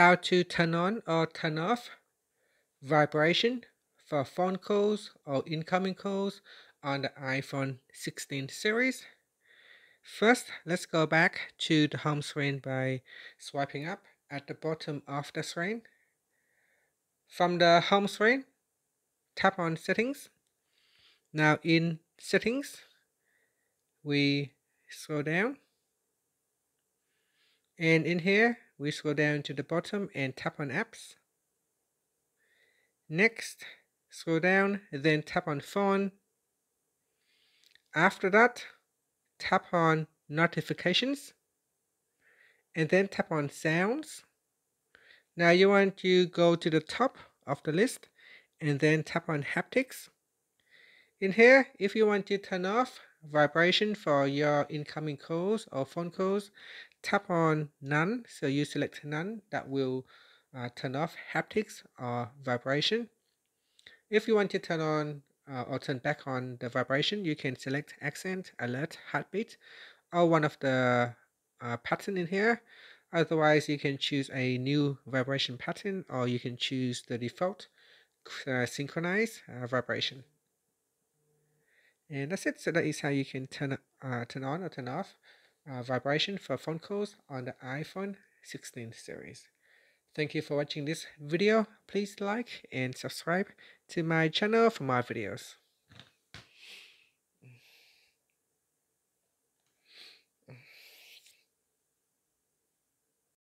how to turn on or turn off vibration for phone calls or incoming calls on the iPhone 16 series. First, let's go back to the home screen by swiping up at the bottom of the screen. From the home screen, tap on settings. Now in settings, we scroll down. And in here, we scroll down to the bottom and tap on apps. Next, scroll down, and then tap on phone. After that, tap on notifications and then tap on sounds. Now you want to go to the top of the list and then tap on haptics. In here, if you want to turn off vibration for your incoming calls or phone calls, tap on none. So you select none that will uh, turn off haptics or vibration. If you want to turn on uh, or turn back on the vibration, you can select accent, alert, heartbeat, or one of the uh, pattern in here. Otherwise, you can choose a new vibration pattern or you can choose the default uh, synchronize uh, vibration. And that's it. So that is how you can turn, uh, turn on or turn off uh, vibration for phone calls on the iPhone 16 series. Thank you for watching this video. Please like and subscribe to my channel for more videos.